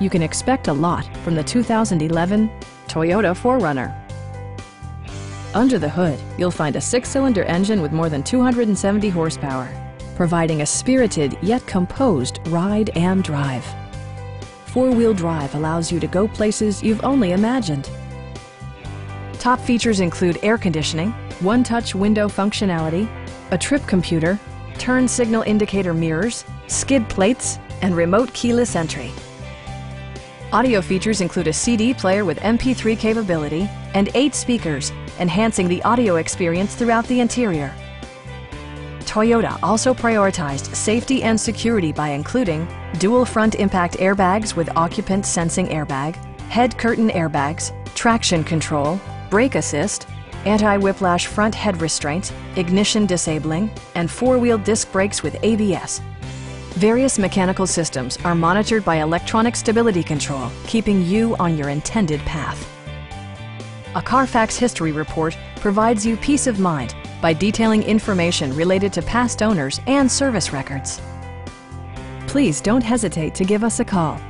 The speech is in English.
You can expect a lot from the 2011 Toyota 4Runner. Under the hood, you'll find a six-cylinder engine with more than 270 horsepower, providing a spirited yet composed ride and drive. Four-wheel drive allows you to go places you've only imagined. Top features include air conditioning, one-touch window functionality, a trip computer, turn signal indicator mirrors, skid plates, and remote keyless entry. Audio features include a CD player with MP3 capability and eight speakers, enhancing the audio experience throughout the interior. Toyota also prioritized safety and security by including dual front impact airbags with occupant sensing airbag, head curtain airbags, traction control, brake assist, anti-whiplash front head restraints, ignition disabling, and four-wheel disc brakes with ABS. Various mechanical systems are monitored by electronic stability control, keeping you on your intended path. A Carfax history report provides you peace of mind by detailing information related to past owners and service records. Please don't hesitate to give us a call